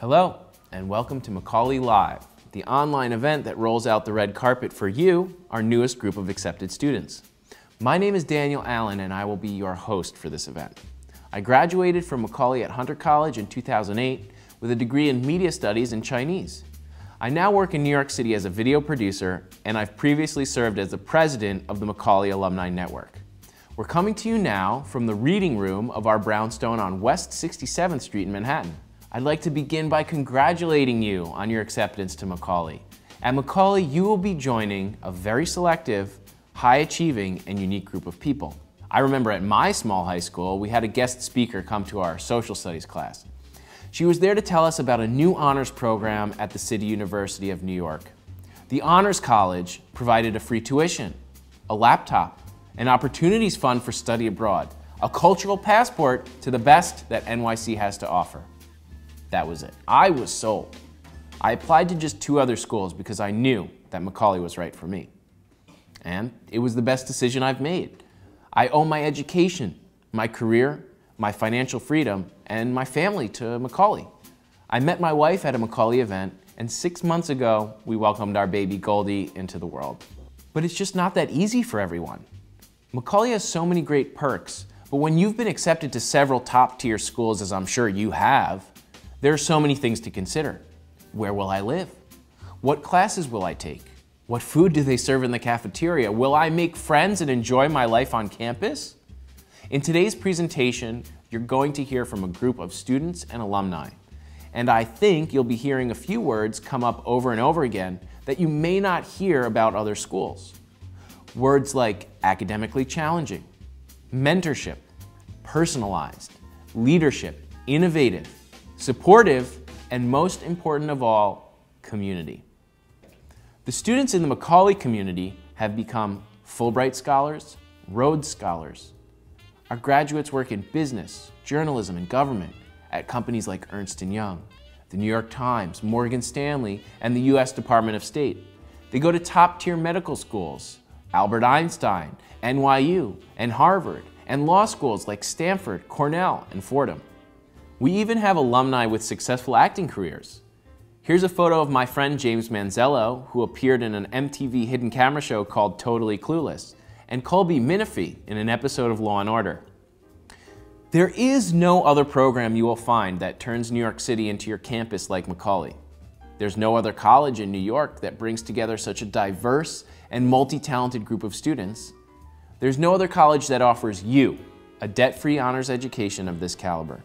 Hello, and welcome to Macaulay Live, the online event that rolls out the red carpet for you, our newest group of accepted students. My name is Daniel Allen, and I will be your host for this event. I graduated from Macaulay at Hunter College in 2008 with a degree in media studies and Chinese. I now work in New York City as a video producer, and I've previously served as the president of the Macaulay Alumni Network. We're coming to you now from the reading room of our brownstone on West 67th Street in Manhattan. I'd like to begin by congratulating you on your acceptance to Macaulay. At Macaulay, you will be joining a very selective, high achieving, and unique group of people. I remember at my small high school, we had a guest speaker come to our social studies class. She was there to tell us about a new honors program at the City University of New York. The Honors College provided a free tuition, a laptop, an opportunities fund for study abroad, a cultural passport to the best that NYC has to offer. That was it. I was sold. I applied to just two other schools because I knew that Macaulay was right for me. And it was the best decision I've made. I owe my education, my career, my financial freedom, and my family to Macaulay. I met my wife at a Macaulay event, and six months ago, we welcomed our baby Goldie into the world. But it's just not that easy for everyone. Macaulay has so many great perks, but when you've been accepted to several top tier schools, as I'm sure you have, there are so many things to consider. Where will I live? What classes will I take? What food do they serve in the cafeteria? Will I make friends and enjoy my life on campus? In today's presentation, you're going to hear from a group of students and alumni. And I think you'll be hearing a few words come up over and over again that you may not hear about other schools. Words like academically challenging, mentorship, personalized, leadership, innovative, supportive, and most important of all, community. The students in the Macaulay community have become Fulbright Scholars, Rhodes Scholars. Our graduates work in business, journalism, and government at companies like Ernst & Young, the New York Times, Morgan Stanley, and the U.S. Department of State. They go to top-tier medical schools, Albert Einstein, NYU, and Harvard, and law schools like Stanford, Cornell, and Fordham. We even have alumni with successful acting careers. Here's a photo of my friend James Manzello, who appeared in an MTV hidden camera show called Totally Clueless, and Colby Minifie in an episode of Law & Order. There is no other program you will find that turns New York City into your campus like Macaulay. There's no other college in New York that brings together such a diverse and multi-talented group of students. There's no other college that offers you a debt-free honors education of this caliber.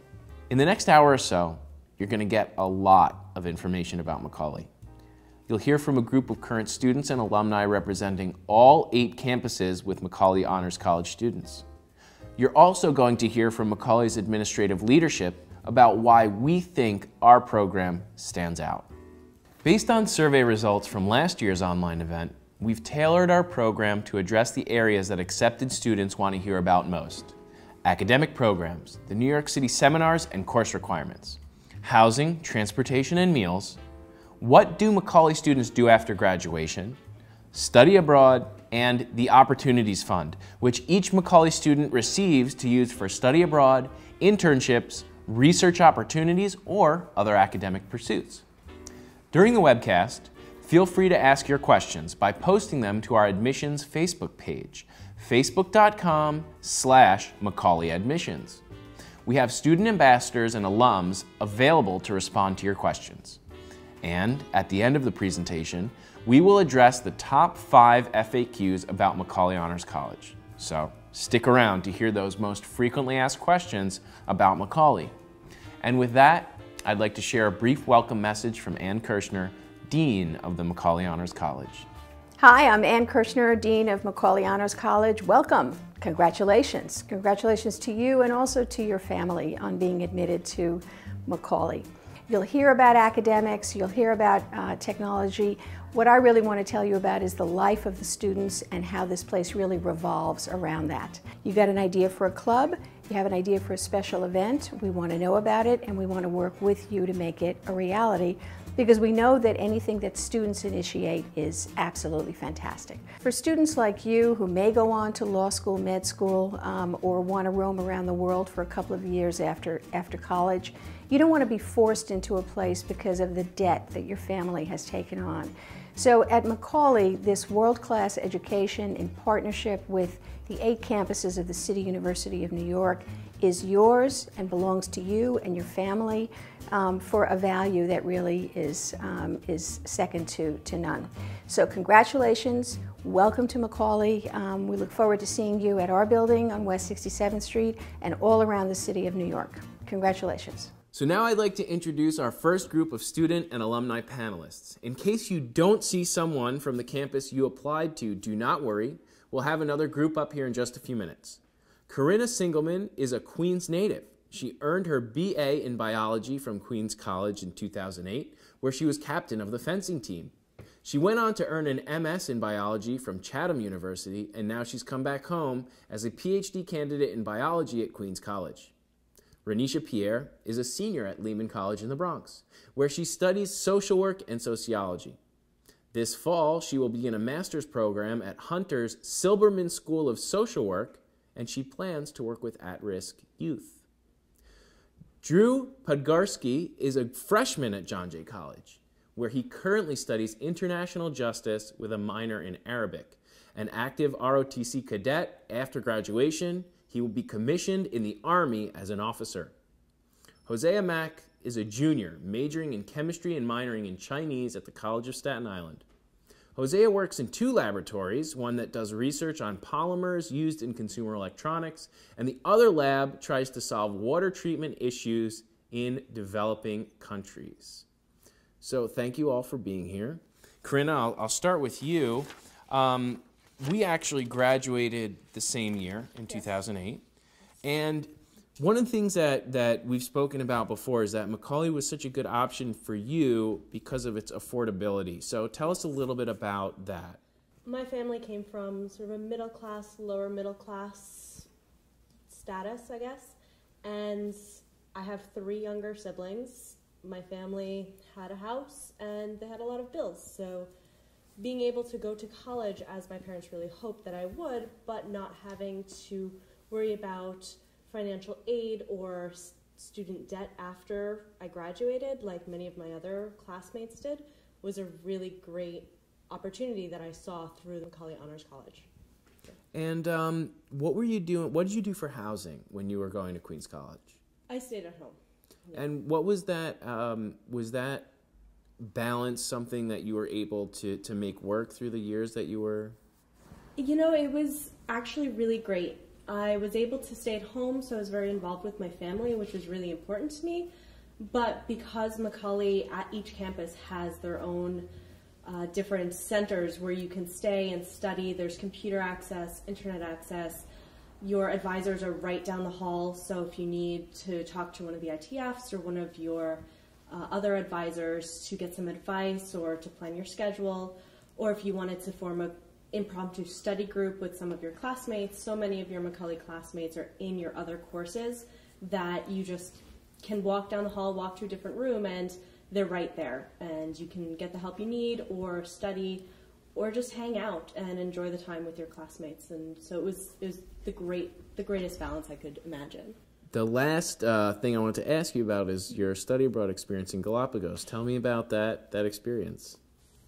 In the next hour or so, you're going to get a lot of information about Macaulay. You'll hear from a group of current students and alumni representing all eight campuses with Macaulay Honors College students. You're also going to hear from Macaulay's administrative leadership about why we think our program stands out. Based on survey results from last year's online event, we've tailored our program to address the areas that accepted students want to hear about most academic programs, the New York City seminars and course requirements, housing, transportation, and meals, what do Macaulay students do after graduation, study abroad, and the Opportunities Fund, which each Macaulay student receives to use for study abroad, internships, research opportunities, or other academic pursuits. During the webcast, feel free to ask your questions by posting them to our admissions Facebook page facebook.com slash Macaulay Admissions. We have student ambassadors and alums available to respond to your questions. And at the end of the presentation, we will address the top five FAQs about Macaulay Honors College. So stick around to hear those most frequently asked questions about Macaulay. And with that, I'd like to share a brief welcome message from Ann Kirschner, Dean of the Macaulay Honors College. Hi, I'm Ann Kirschner, Dean of Macaulay Honors College. Welcome. Congratulations. Congratulations to you and also to your family on being admitted to Macaulay. You'll hear about academics, you'll hear about uh, technology. What I really want to tell you about is the life of the students and how this place really revolves around that. You've got an idea for a club, you have an idea for a special event, we want to know about it and we want to work with you to make it a reality because we know that anything that students initiate is absolutely fantastic. For students like you who may go on to law school, med school, um, or want to roam around the world for a couple of years after, after college, you don't want to be forced into a place because of the debt that your family has taken on. So at Macaulay, this world-class education in partnership with the eight campuses of the City University of New York is yours and belongs to you and your family um, for a value that really is, um, is second to, to none. So congratulations, welcome to Macaulay. Um, we look forward to seeing you at our building on West 67th Street and all around the city of New York. Congratulations. So now I'd like to introduce our first group of student and alumni panelists. In case you don't see someone from the campus you applied to, do not worry. We'll have another group up here in just a few minutes. Corinna Singelman is a Queens native. She earned her BA in biology from Queens College in 2008, where she was captain of the fencing team. She went on to earn an MS in biology from Chatham University, and now she's come back home as a PhD candidate in biology at Queens College. Renisha Pierre is a senior at Lehman College in the Bronx, where she studies social work and sociology. This fall, she will begin a master's program at Hunter's Silberman School of Social Work, and she plans to work with at risk youth. Drew Podgarski is a freshman at John Jay College, where he currently studies international justice with a minor in Arabic. An active ROTC cadet after graduation, he will be commissioned in the Army as an officer. Hosea Mack is a junior, majoring in chemistry and minoring in Chinese at the College of Staten Island. Hosea works in two laboratories, one that does research on polymers used in consumer electronics, and the other lab tries to solve water treatment issues in developing countries. So thank you all for being here. Corinna, I'll, I'll start with you. Um, we actually graduated the same year in 2008. And one of the things that, that we've spoken about before is that Macaulay was such a good option for you because of its affordability. So tell us a little bit about that. My family came from sort of a middle class, lower middle class status, I guess. And I have three younger siblings. My family had a house and they had a lot of bills. So being able to go to college as my parents really hoped that I would, but not having to worry about financial aid or student debt after I graduated, like many of my other classmates did, was a really great opportunity that I saw through the Macaulay Honors College. And um, what were you doing? What did you do for housing when you were going to Queens College? I stayed at home. Yeah. And what was that? Um, was that balance something that you were able to to make work through the years that you were you know it was actually really great i was able to stay at home so i was very involved with my family which was really important to me. But because macaulay at each campus has their own uh, different centers where you can stay and study there's computer access internet access your advisors are right down the hall. So if you need to talk to one of the itfs or one of your uh, other advisors to get some advice or to plan your schedule, or if you wanted to form a impromptu study group with some of your classmates. So many of your Macaulay classmates are in your other courses that you just can walk down the hall, walk to a different room, and they're right there. And you can get the help you need, or study, or just hang out and enjoy the time with your classmates. And so it was it was the great the greatest balance I could imagine. The last uh, thing I wanted to ask you about is your study abroad experience in Galapagos. Tell me about that that experience.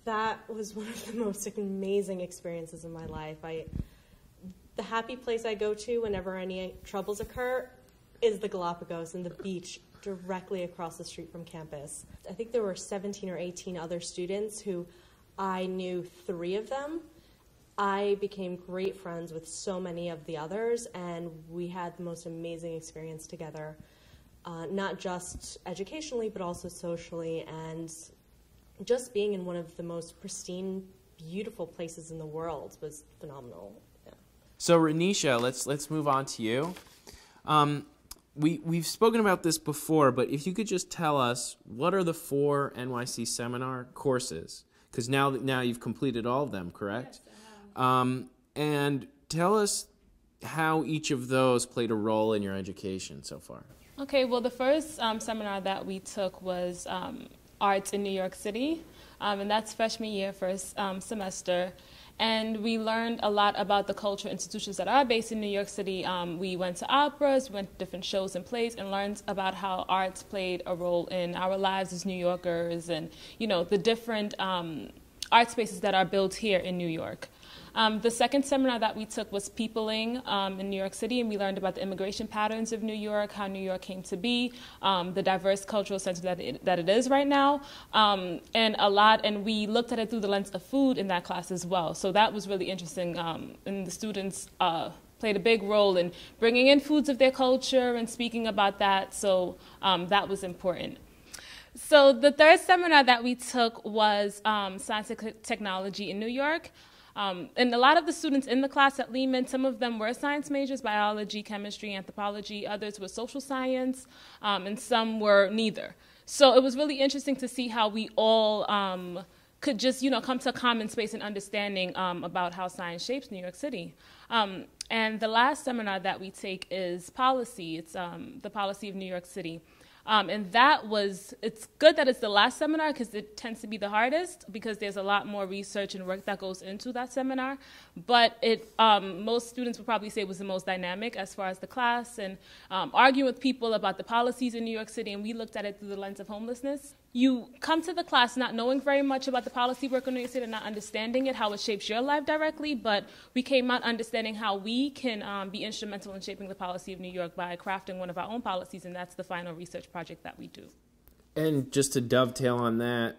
That was one of the most amazing experiences in my life. I, the happy place I go to whenever any troubles occur is the Galapagos and the beach directly across the street from campus. I think there were 17 or 18 other students who I knew three of them I became great friends with so many of the others, and we had the most amazing experience together, uh, not just educationally, but also socially, and just being in one of the most pristine, beautiful places in the world was phenomenal. Yeah. So, Renisha, let's let's move on to you. Um, we we've spoken about this before, but if you could just tell us what are the four NYC seminar courses? Because now that now you've completed all of them, correct? Yes. Um, and tell us how each of those played a role in your education so far. Okay, well, the first um, seminar that we took was um, arts in New York City, um, and that's freshman year, first um, semester. And we learned a lot about the cultural institutions that are based in New York City. Um, we went to operas, we went to different shows and plays, and learned about how arts played a role in our lives as New Yorkers, and you know the different um, art spaces that are built here in New York. Um, the second seminar that we took was Peopling um, in New York City, and we learned about the immigration patterns of New York, how New York came to be, um, the diverse cultural center that it, that it is right now, um, and a lot. And we looked at it through the lens of food in that class as well. So that was really interesting, um, and the students. Uh, played a big role in bringing in foods of their culture and speaking about that. So um, that was important. So the third seminar that we took was um, science and technology in New York. Um, and a lot of the students in the class at Lehman, some of them were science majors, biology, chemistry, anthropology, others were social science, um, and some were neither. So it was really interesting to see how we all um, could just, you know, come to a common space and understanding um, about how science shapes New York City. Um, and the last seminar that we take is policy. It's um, the policy of New York City. Um, and that was, it's good that it's the last seminar because it tends to be the hardest because there's a lot more research and work that goes into that seminar. But it, um, most students would probably say it was the most dynamic as far as the class and um, arguing with people about the policies in New York City. And we looked at it through the lens of homelessness you come to the class not knowing very much about the policy work in New York City and not understanding it, how it shapes your life directly, but we came out understanding how we can um, be instrumental in shaping the policy of New York by crafting one of our own policies, and that's the final research project that we do. And just to dovetail on that,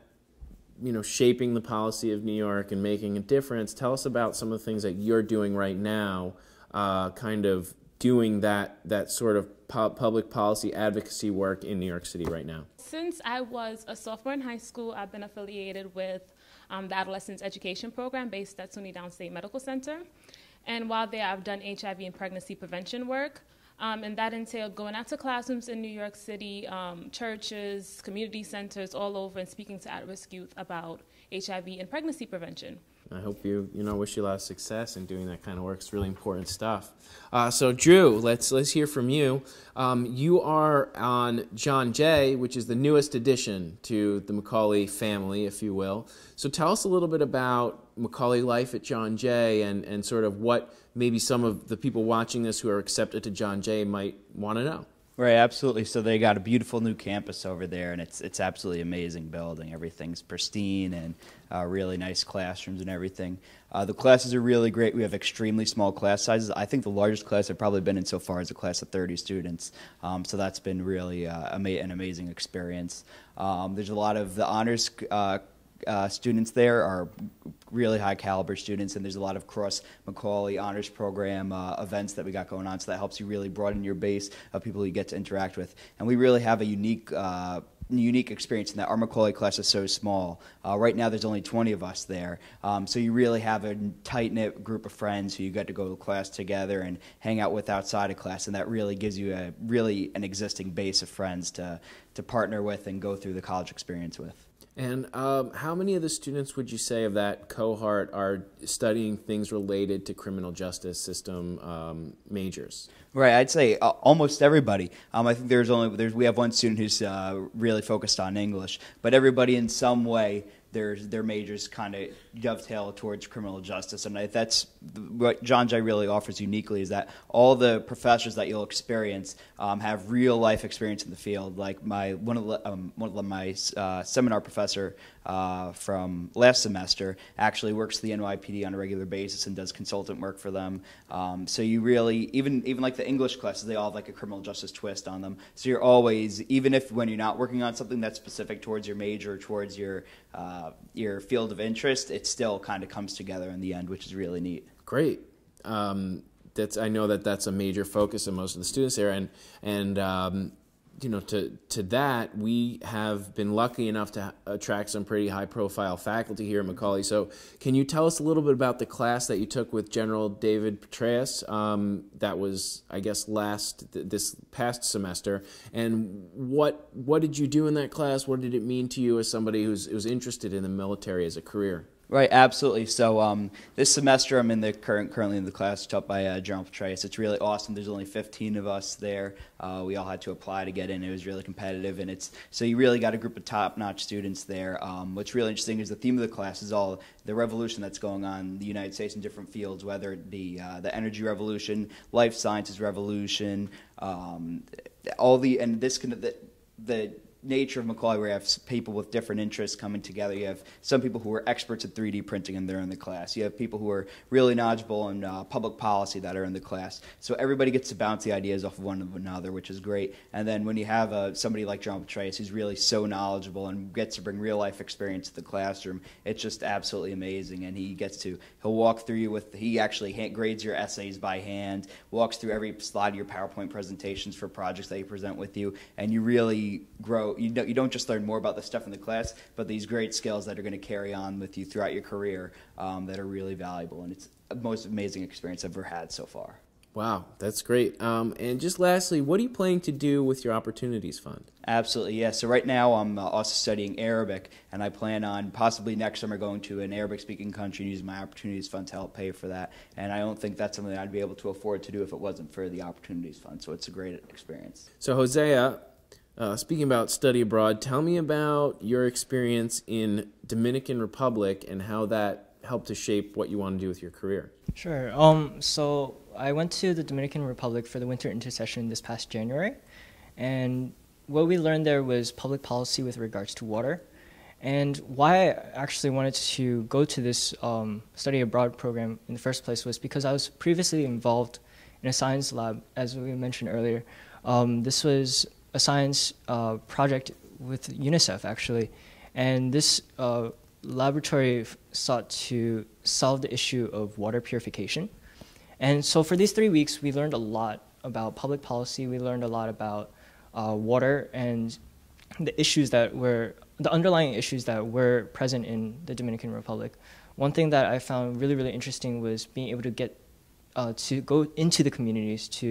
you know, shaping the policy of New York and making a difference, tell us about some of the things that you're doing right now, uh, kind of doing that, that sort of public policy advocacy work in New York City right now? Since I was a sophomore in high school, I've been affiliated with um, the Adolescents Education Program based at SUNY Downstate Medical Center. And while there, I've done HIV and pregnancy prevention work. Um, and that entailed going out to classrooms in New York City, um, churches, community centers all over, and speaking to at risk youth about HIV and pregnancy prevention. I hope you, you know, wish you a lot of success in doing that kind of work. It's really important stuff. Uh, so, Drew, let's let's hear from you. Um, you are on John Jay, which is the newest addition to the Macaulay family, if you will. So, tell us a little bit about Macaulay life at John Jay and, and sort of what maybe some of the people watching this who are accepted to John Jay might want to know. Right, absolutely. So they got a beautiful new campus over there, and it's it's absolutely amazing building. Everything's pristine and uh, really nice classrooms and everything. Uh, the classes are really great. We have extremely small class sizes. I think the largest class I've probably been in so far is a class of 30 students. Um, so that's been really uh, ama- an amazing experience. Um, there's a lot of the honors uh, students there are really high caliber students, and there's a lot of cross Macaulay honors program uh, events that we got going on. So that helps you really broaden your base of people you get to interact with. And we really have a unique. Uh, unique experience in that our Macaulay class is so small. Uh, right now, there's only 20 of us there, um, so you really have a tight knit group of friends who you get to go to class together and hang out with outside of class, and that really gives you a really an existing base of friends to to partner with and go through the college experience with. And um, how many of the students would you say of that cohort are studying things related to criminal justice system um, majors? Right, I'd say uh, almost everybody. Um, I think there's only there's we have one student who's uh, really focused on English, but everybody in some way their their majors kind of dovetail towards criminal justice, and I, that's what John Jay really offers uniquely is that all the professors that you'll experience um, have real life experience in the field. Like my one of the, um, one of my uh, seminar professor uh, from last semester actually works for the NYPD on a regular basis and does consultant work for them. Um, so you really even even like the English classes, they all have like a criminal justice twist on them. So you're always even if when you're not working on something that's specific towards your major, towards your uh, your field of interest, it still kind of comes together in the end, which is really neat. Great. Um, that's I know that that's a major focus of most of the students there, and and um, you know, to to that, we have been lucky enough to attract some pretty high profile faculty here at Macaulay. So, can you tell us a little bit about the class that you took with General David Petraeus? Um, that was, I guess, last th- this past semester. And what what did you do in that class? What did it mean to you as somebody who's who's interested in the military as a career? Right, absolutely. So um, this semester, I'm in the current currently in the class taught by uh, General Petraeus. It's really awesome. There's only 15 of us there. Uh, we all had to apply to get in. It was really competitive, and it's so you really got a group of top-notch students there. Um, what's really interesting is the theme of the class is all the revolution that's going on in the United States in different fields, whether it be uh, the energy revolution, life sciences revolution, um, all the and this can the, the nature of Macaulay, where you have people with different interests coming together. You have some people who are experts at 3D printing and they're in the class. You have people who are really knowledgeable in uh, public policy that are in the class. So everybody gets to bounce the ideas off of one another, which is great. And then when you have uh, somebody like John Petraeus who's really so knowledgeable and gets to bring real life experience to the classroom, it's just absolutely amazing. And he gets to he'll walk through you with he actually hand, grades your essays by hand, walks through every slide of your PowerPoint presentations for projects that you present with you, and you really grow you don't, you don't just learn more about the stuff in the class, but these great skills that are going to carry on with you throughout your career um, that are really valuable. And it's the most amazing experience I've ever had so far. Wow, that's great. Um, and just lastly, what are you planning to do with your Opportunities Fund? Absolutely, yes. Yeah. So right now I'm uh, also studying Arabic, and I plan on possibly next summer going to an Arabic-speaking country and using my Opportunities Fund to help pay for that. And I don't think that's something I'd be able to afford to do if it wasn't for the Opportunities Fund. So it's a great experience. So Hosea, uh, speaking about study abroad, tell me about your experience in Dominican Republic and how that helped to shape what you want to do with your career. Sure. Um, so I went to the Dominican Republic for the winter intersession this past January, and what we learned there was public policy with regards to water. And why I actually wanted to go to this um, study abroad program in the first place was because I was previously involved in a science lab, as we mentioned earlier. Um, this was a science uh, project with UNICEF actually, and this uh, laboratory sought to solve the issue of water purification. And so for these three weeks, we learned a lot about public policy. We learned a lot about uh, water and the issues that were the underlying issues that were present in the Dominican Republic. One thing that I found really really interesting was being able to get uh, to go into the communities to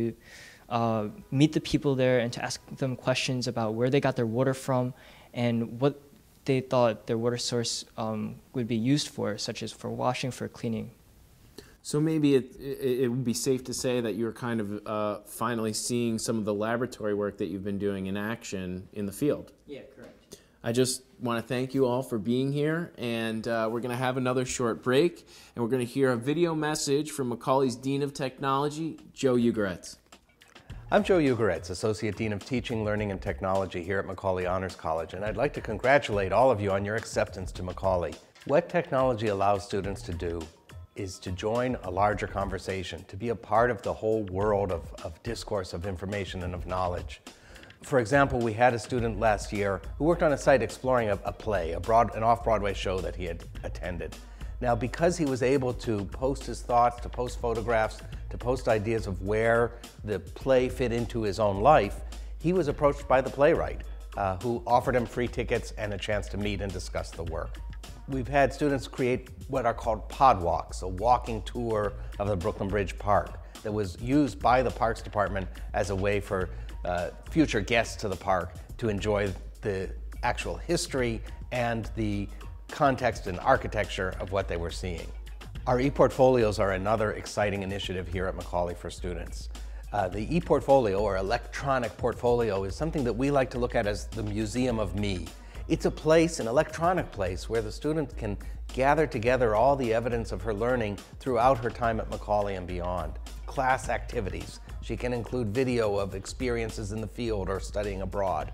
uh, meet the people there and to ask them questions about where they got their water from and what they thought their water source um, would be used for, such as for washing, for cleaning. So maybe it, it, it would be safe to say that you're kind of uh, finally seeing some of the laboratory work that you've been doing in action in the field. Yeah, correct. I just want to thank you all for being here, and uh, we're going to have another short break, and we're going to hear a video message from Macaulay's Dean of Technology, Joe Ugoretz. I'm Joe Ugoretz, Associate Dean of Teaching, Learning, and Technology here at Macaulay Honors College, and I'd like to congratulate all of you on your acceptance to Macaulay. What technology allows students to do is to join a larger conversation, to be a part of the whole world of, of discourse, of information, and of knowledge. For example, we had a student last year who worked on a site exploring a, a play, a broad, an off-Broadway show that he had attended. Now, because he was able to post his thoughts, to post photographs, to post ideas of where the play fit into his own life, he was approached by the playwright, uh, who offered him free tickets and a chance to meet and discuss the work. We've had students create what are called pod walks, a walking tour of the Brooklyn Bridge Park that was used by the Parks Department as a way for uh, future guests to the park to enjoy the actual history and the context and architecture of what they were seeing. Our e-portfolios are another exciting initiative here at Macaulay for students. Uh, the e-portfolio or electronic portfolio is something that we like to look at as the museum of me. It's a place, an electronic place, where the student can gather together all the evidence of her learning throughout her time at Macaulay and beyond. Class activities. She can include video of experiences in the field or studying abroad.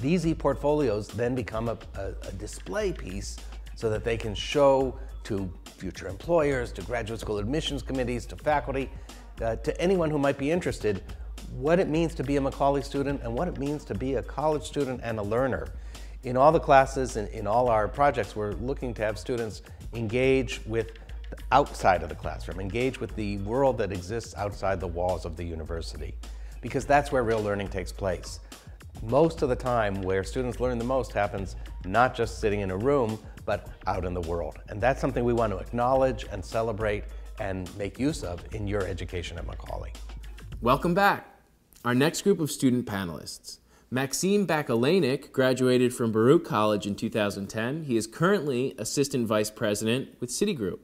These e-portfolios then become a, a, a display piece so that they can show to future employers, to graduate school admissions committees, to faculty, uh, to anyone who might be interested, what it means to be a Macaulay student and what it means to be a college student and a learner. In all the classes and in all our projects, we're looking to have students engage with the outside of the classroom, engage with the world that exists outside the walls of the university, because that's where real learning takes place. Most of the time, where students learn the most happens not just sitting in a room, but out in the world. And that's something we want to acknowledge and celebrate and make use of in your education at Macaulay. Welcome back. Our next group of student panelists. Maxime Bakalenik graduated from Baruch College in 2010. He is currently Assistant Vice President with Citigroup.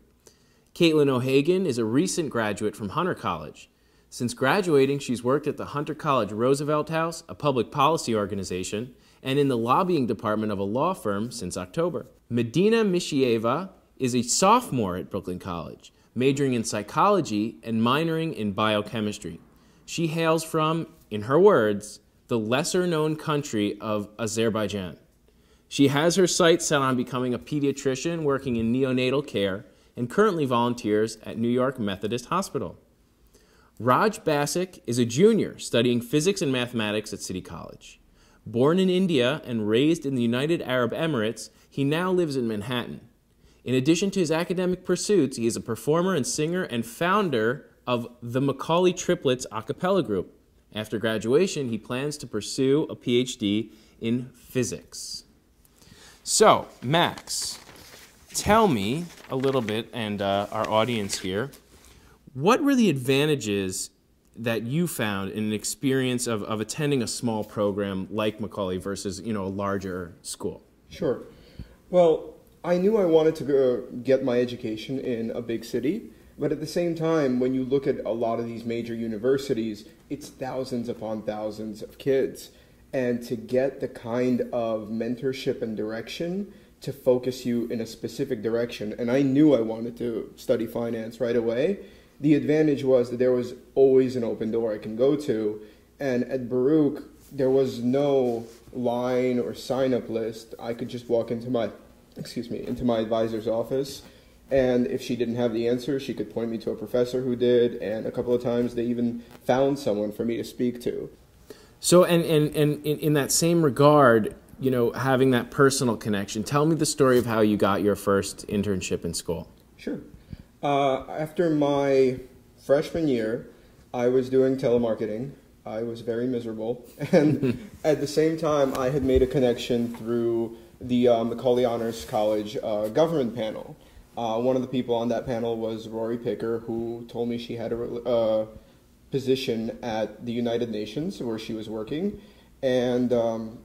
Caitlin O'Hagan is a recent graduate from Hunter College. Since graduating, she's worked at the Hunter College Roosevelt House, a public policy organization, and in the lobbying department of a law firm since October. Medina Mishieva is a sophomore at Brooklyn College, majoring in psychology and minoring in biochemistry. She hails from, in her words, the lesser known country of Azerbaijan. She has her sights set on becoming a pediatrician working in neonatal care and currently volunteers at New York Methodist Hospital. Raj Basak is a junior studying physics and mathematics at City College. Born in India and raised in the United Arab Emirates, he now lives in Manhattan. In addition to his academic pursuits, he is a performer and singer and founder of the Macaulay Triplets a cappella group. After graduation, he plans to pursue a PhD in physics. So, Max, tell me a little bit, and uh, our audience here, what were the advantages that you found in an experience of, of attending a small program like Macaulay versus you know a larger school? Sure. Well, I knew I wanted to go get my education in a big city, but at the same time, when you look at a lot of these major universities, it's thousands upon thousands of kids. And to get the kind of mentorship and direction to focus you in a specific direction, and I knew I wanted to study finance right away the advantage was that there was always an open door I can go to. And at Baruch, there was no line or sign up list. I could just walk into my, excuse me, into my advisor's office. And if she didn't have the answer, she could point me to a professor who did. And a couple of times they even found someone for me to speak to. So, and, and, and in, in that same regard, you know, having that personal connection, tell me the story of how you got your first internship in school. Sure. Uh, after my freshman year, I was doing telemarketing. I was very miserable. And at the same time, I had made a connection through the uh, Macaulay Honors College uh, government panel. Uh, one of the people on that panel was Rory Picker, who told me she had a uh, position at the United Nations where she was working. And um,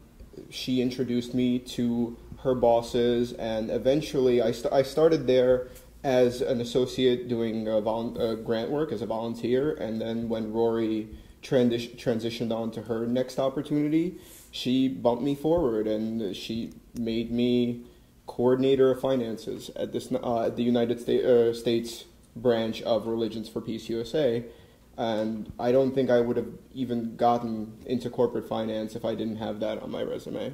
she introduced me to her bosses, and eventually I, st- I started there as an associate doing grant work as a volunteer, and then when Rory transi- transitioned on to her next opportunity, she bumped me forward and she made me coordinator of finances at this uh, at the United States, uh, States branch of Religions for Peace USA. And I don't think I would have even gotten into corporate finance if I didn't have that on my resume.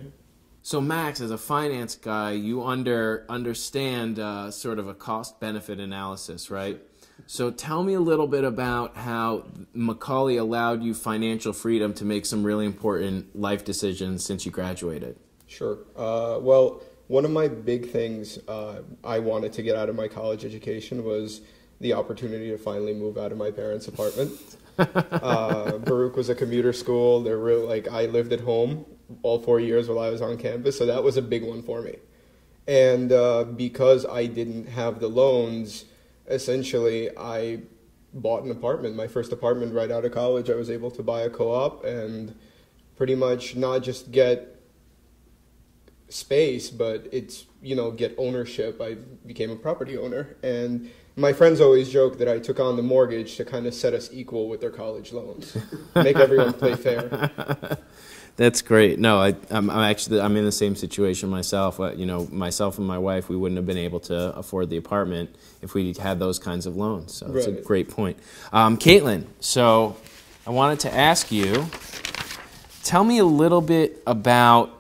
So Max, as a finance guy, you under understand uh, sort of a cost benefit analysis, right? So tell me a little bit about how Macaulay allowed you financial freedom to make some really important life decisions since you graduated. Sure. Uh, well, one of my big things uh, I wanted to get out of my college education was the opportunity to finally move out of my parents' apartment. uh, Baruch was a commuter school. They're real like I lived at home all four years while I was on campus, so that was a big one for me. And uh, because I didn't have the loans, essentially I bought an apartment. My first apartment right out of college, I was able to buy a co-op and pretty much not just get space, but it's you know get ownership. I became a property owner, and my friends always joke that I took on the mortgage to kind of set us equal with their college loans, make everyone play fair. That's great. No, I, am actually I'm in the same situation myself. You know, myself and my wife, we wouldn't have been able to afford the apartment if we had those kinds of loans. So it's right. a great point. Um, Caitlin, so I wanted to ask you, tell me a little bit about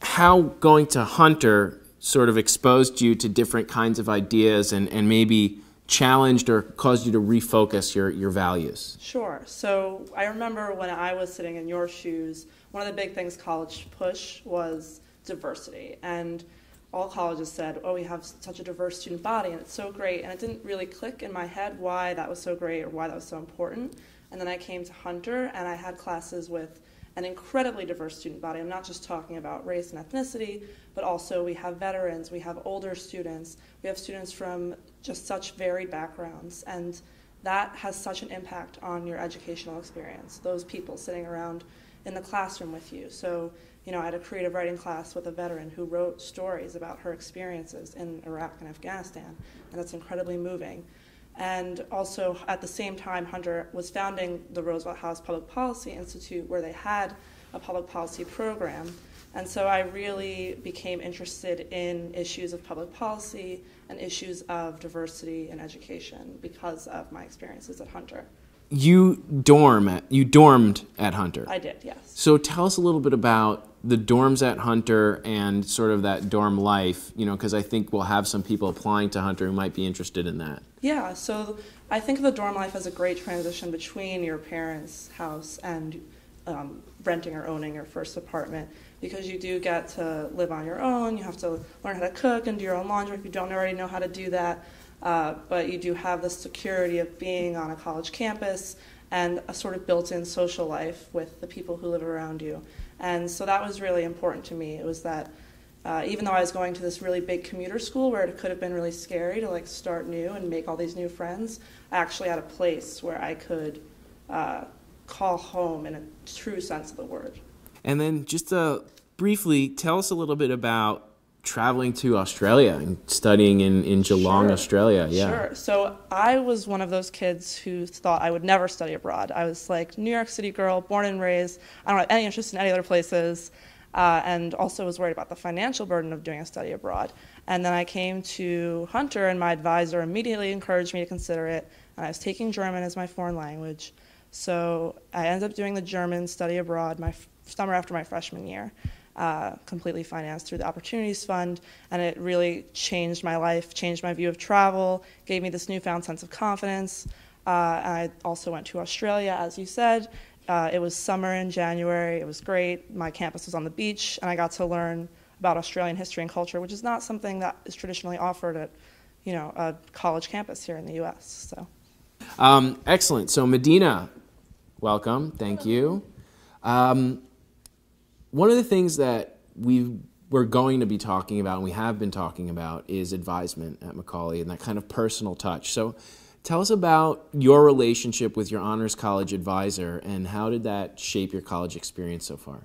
how going to Hunter sort of exposed you to different kinds of ideas and, and maybe challenged or caused you to refocus your, your values? Sure. So I remember when I was sitting in your shoes, one of the big things college push was diversity. And all colleges said, oh, we have such a diverse student body and it's so great. And it didn't really click in my head why that was so great or why that was so important. And then I came to Hunter and I had classes with an incredibly diverse student body. I'm not just talking about race and ethnicity, but also we have veterans, we have older students, we have students from just such varied backgrounds. And that has such an impact on your educational experience. Those people sitting around in the classroom with you. So, you know, I had a creative writing class with a veteran who wrote stories about her experiences in Iraq and Afghanistan, and that's incredibly moving. And also, at the same time, Hunter was founding the Roosevelt House Public Policy Institute, where they had a public policy program. And so I really became interested in issues of public policy and issues of diversity in education because of my experiences at Hunter. You dorm at you dormed at Hunter. I did, yes. So tell us a little bit about the dorms at Hunter and sort of that dorm life, you know, because I think we'll have some people applying to Hunter who might be interested in that. Yeah, so I think of the dorm life as a great transition between your parents' house and um, renting or owning your first apartment because you do get to live on your own. You have to learn how to cook and do your own laundry if you don't already know how to do that. Uh, but you do have the security of being on a college campus and a sort of built in social life with the people who live around you. And so that was really important to me. It was that uh, even though I was going to this really big commuter school where it could have been really scary to like start new and make all these new friends, I actually had a place where I could uh, call home in a true sense of the word. And then just uh, briefly, tell us a little bit about traveling to Australia and studying in, in Geelong, Sure. Australia. Yeah. Sure. So I was one of those kids who thought I would never study abroad. I was like New York City girl, born and raised. I don't have any interest in any other places, uh, and also was worried about the financial burden of doing a study abroad. And then I came to Hunter, and my advisor immediately encouraged me to consider it. And I was taking German as my foreign language, so I ended up doing the German study abroad my summer after my freshman year. Uh, completely financed through the Opportunities Fund, and it really changed my life, changed my view of travel, gave me this newfound sense of confidence. Uh, and I also went to Australia, as you said. Uh, it was summer in January. It was great. My campus was on the beach, and I got to learn about Australian history and culture, which is not something that is traditionally offered at, you know, a college campus here in the U.S. So. Um, excellent. So, Medina, welcome. Thank you. Um, one of the things that we we're going to be talking about, and we have been talking about, is advisement at Macaulay and that kind of personal touch. So, tell us about your relationship with your honors college advisor, and how did that shape your college experience so far?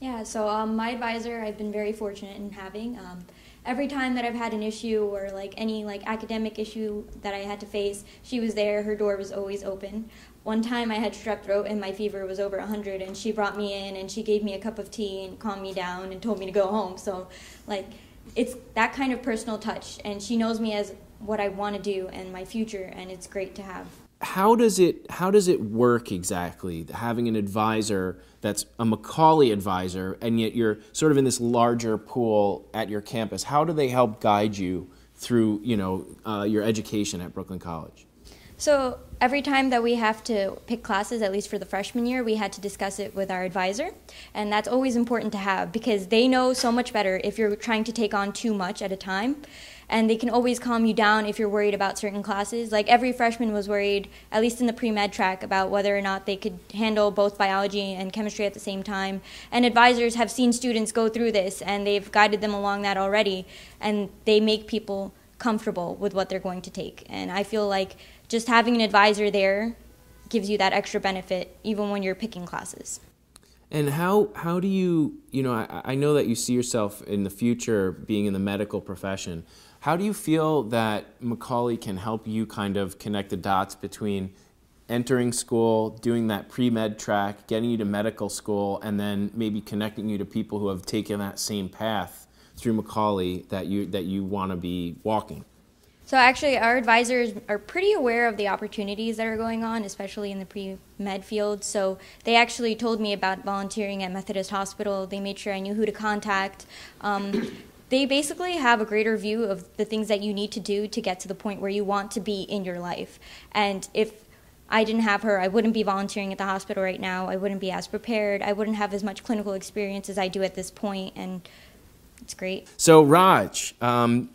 Yeah, so um, my advisor, I've been very fortunate in having. Um, every time that I've had an issue or like any like academic issue that I had to face, she was there. Her door was always open. One time I had strep throat and my fever was over 100, and she brought me in and she gave me a cup of tea and calmed me down and told me to go home. So, like, it's that kind of personal touch, and she knows me as what I want to do and my future, and it's great to have. How does it how does it work exactly having an advisor that's a Macaulay advisor and yet you're sort of in this larger pool at your campus how do they help guide you through you know uh, your education at Brooklyn College So every time that we have to pick classes, at least for the freshman year, we had to discuss it with our advisor. And that's always important to have because they know so much better if you're trying to take on too much at a time. And they can always calm you down if you're worried about certain classes. Like every freshman was worried, at least in the pre med track, about whether or not they could handle both biology and chemistry at the same time. And advisors have seen students go through this and they've guided them along that already. And they make people comfortable with what they're going to take. And I feel like just having an advisor there gives you that extra benefit even when you're picking classes. And how how do you you know I, I know that you see yourself in the future being in the medical profession how do you feel that Macaulay can help you kind of connect the dots between entering school, doing that pre med track, getting you to medical school, and then maybe connecting you to people who have taken that same path through Macaulay that you that you want to be walking. So actually, our advisors are pretty aware of the opportunities that are going on, especially in the pre-med field. So they actually told me about volunteering at Methodist Hospital. They made sure I knew who to contact. Um, they basically have a greater view of the things that you need to do to get to the point where you want to be in your life. And if I didn't have her, I wouldn't be volunteering at the hospital right now. I wouldn't be as prepared. I wouldn't have as much clinical experience as I do at this point. point, and it's great. So Raj, um,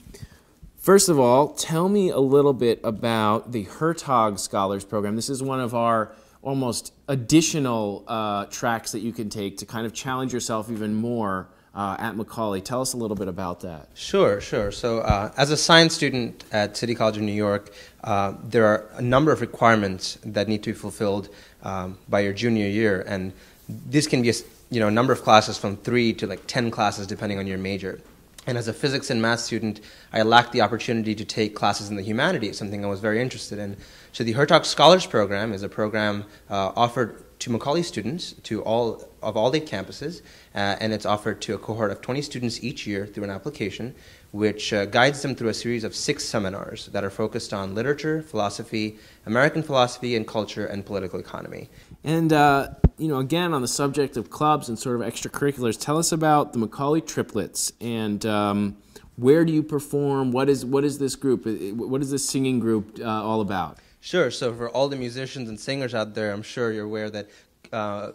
first of all, tell me a little bit about the Hertog Scholars Program. This is one of our almost additional uh, tracks that you can take to kind of challenge yourself even more uh, at Macaulay. Tell us a little bit about that. Sure, sure. So, uh, as a science student at City College of New York, uh, there are a number of requirements that need to be fulfilled um, by your junior year, and this can be a you know, a number of classes from three to like 10 classes depending on your major. And as a physics and math student, I lacked the opportunity to take classes in the humanities, something I was very interested in. So the Hertog Scholars Program is a program uh, offered to Macaulay students to all of all eight campuses, uh, and it's offered to a cohort of 20 students each year through an application, which uh, guides them through a series of six seminars that are focused on literature, philosophy, American philosophy and culture, and political economy. And uh, you know, again, on the subject of clubs and sort of extracurriculars, tell us about the Macaulay Triplets and. Um, where do you perform? What is what is this group? What is this singing group uh, all about? Sure. So for all the musicians and singers out there, I'm sure you're aware that uh,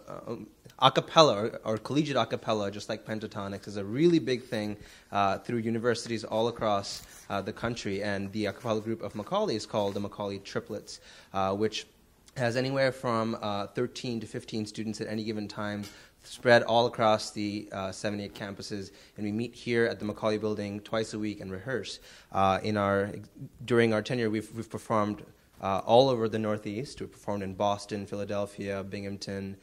a cappella or, or, collegiate a cappella, just like Pentatonix, is a really big thing uh, through universities all across uh, the country. And the a cappella group of Macaulay is called the Macaulay Triplets, uh, which has anywhere from uh, 13 to 15 students at any given time spread all across the uh, seven, eight campuses, and we meet here at the Macaulay Building twice a week and rehearse. Uh, in our during our tenure, we've we've performed uh, all over the Northeast. We performed in Boston, Philadelphia, Binghamton,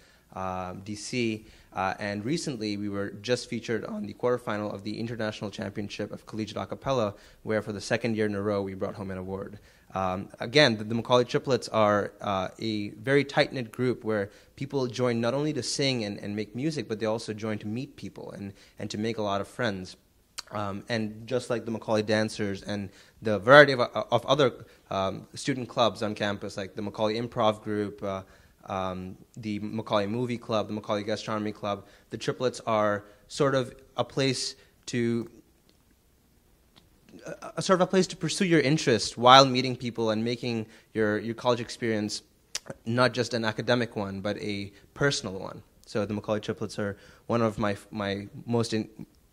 D.C. Uh, and recently, we were just featured on the quarterfinal of the International Championship of Collegiate A Cappella, where for the second year in a row we brought home an award. Um, again, the, the, Macaulay Triplets are uh, a very tight knit group where people join not only to sing and, and make music, but they also join to meet people and, and to make a lot of friends. Um, and just like the Macaulay Dancers and the variety of, of other um, student clubs on campus, like the Macaulay Improv Group, uh, um, the Macaulay Movie Club, the Macaulay Gastronomy Club, the triplets are sort of a place to a, sort of a place to pursue your interest while meeting people and making your, your college experience not just an academic one, but a personal one. So the Macaulay triplets are one of my my most in,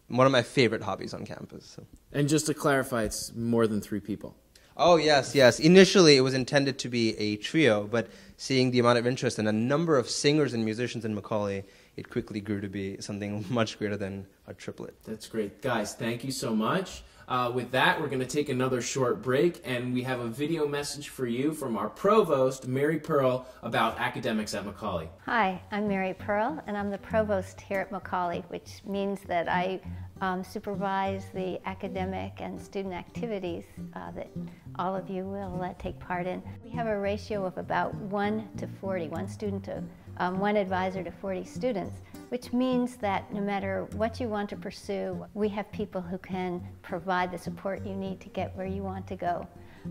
one of my favorite hobbies on campus. So. And just to clarify, it's more than three people. Oh yes, yes. Initially, it was intended to be a trio, but seeing the amount of interest and a number of singers and musicians in Macaulay, it quickly grew to be something much greater than a triplet. That's great, guys. Thank you so much. Uh, with that, we're going to take another short break, and we have a video message for you from our provost, Mary Pearl, about academics at Macaulay. Hi, I'm Mary Pearl, and I'm the provost here at Macaulay, which means that I um, supervise the academic and student activities uh, that all of you will uh, take part in. We have a ratio of about 1 to 40, one student to um, one advisor to 40 students which means that no matter what you want to pursue, we have people who can provide the support you need to get where you want to go.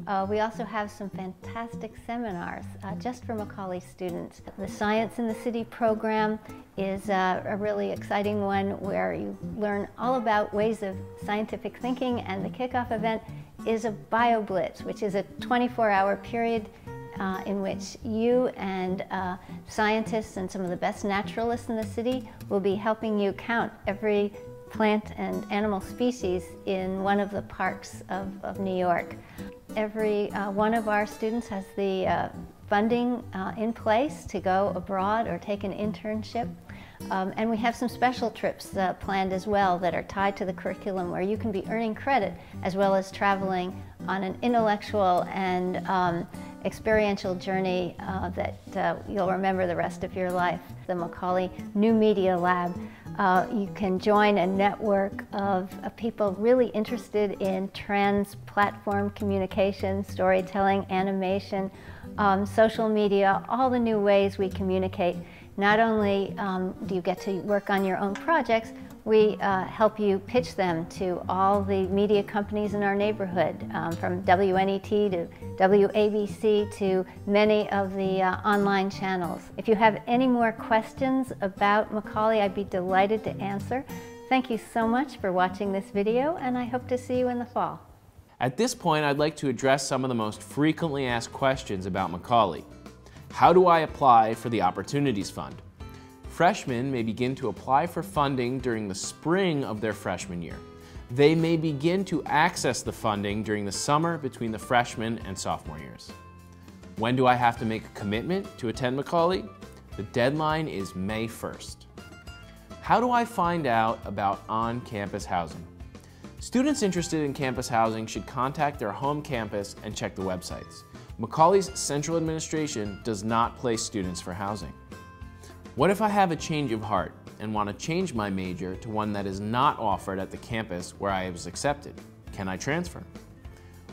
Uh, we also have some fantastic seminars uh, just for Macaulay students. The Science in the City program is uh, a really exciting one where you learn all about ways of scientific thinking and the kickoff event is a BioBlitz, which is a 24-hour period uh, in which you and uh, scientists and some of the best naturalists in the city will be helping you count every plant and animal species in one of the parks of, of New York. Every uh, one of our students has the uh, funding uh, in place to go abroad or take an internship. Um, and we have some special trips uh, planned as well that are tied to the curriculum where you can be earning credit as well as traveling on an intellectual and um, experiential journey uh, that uh, you'll remember the rest of your life. The Macaulay New Media Lab. Uh, you can join a network of, of, people really interested in trends, platform communication, storytelling, animation, um, social media, all the new ways we communicate. Not only um, do you get to work on your own projects, we uh, help you pitch them to all the media companies in our neighborhood, um, from WNET to WABC to many of the uh, online channels. If you have any more questions about Macaulay, I'd be delighted to answer. Thank you so much for watching this video, and I hope to see you in the fall. At this point, I'd like to address some of the most frequently asked questions about Macaulay. How do I apply for the Opportunities Fund? Freshmen may begin to apply for funding during the spring of their freshman year. They may begin to access the funding during the summer between the freshman and sophomore years. When do I have to make a commitment to attend Macaulay? The deadline is May 1st. How do I find out about on-campus housing? Students interested in campus housing should contact their home campus and check the websites. Macaulay's central administration does not place students for housing. What if I have a change of heart and want to change my major to one that is not offered at the campus where I was accepted? Can I transfer?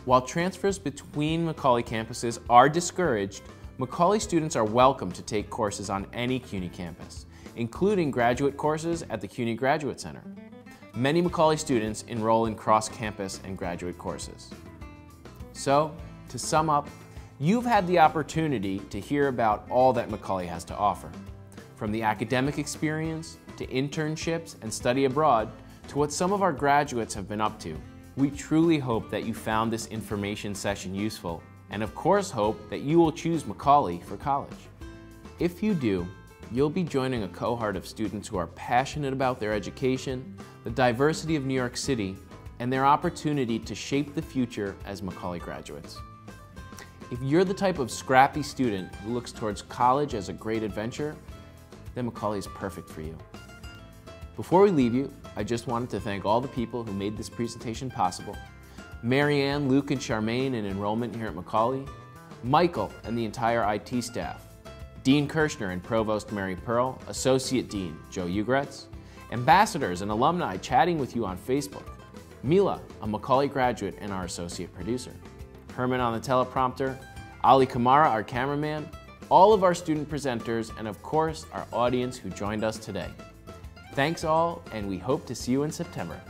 While transfers between Macaulay campuses are discouraged, Macaulay students are welcome to take courses on any CUNY campus, including graduate courses at the CUNY Graduate Center. Many Macaulay students enroll in cross-campus and graduate courses. So, to sum up, you've had the opportunity to hear about all that Macaulay has to offer. From the academic experience, to internships and study abroad, to what some of our graduates have been up to. We truly hope that you found this information session useful, and of course hope that you will choose Macaulay for college. If you do, you'll be joining a cohort of students who are passionate about their education, the diversity of New York City, and their opportunity to shape the future as Macaulay graduates. If you're the type of scrappy student who looks towards college as a great adventure, then Macaulay is perfect for you. Before we leave you, I just wanted to thank all the people who made this presentation possible. Marianne, Luke, and Charmaine in enrollment here at Macaulay, Michael and the entire IT staff, Dean Kirschner and Provost Mary Pearl, Associate Dean Joe Ugoretz, ambassadors and alumni chatting with you on Facebook, Mila, a Macaulay graduate and our associate producer, Herman on the teleprompter, Ali Kamara, our cameraman, all of our student presenters, and of course, our audience who joined us today. Thanks all, and we hope to see you in September.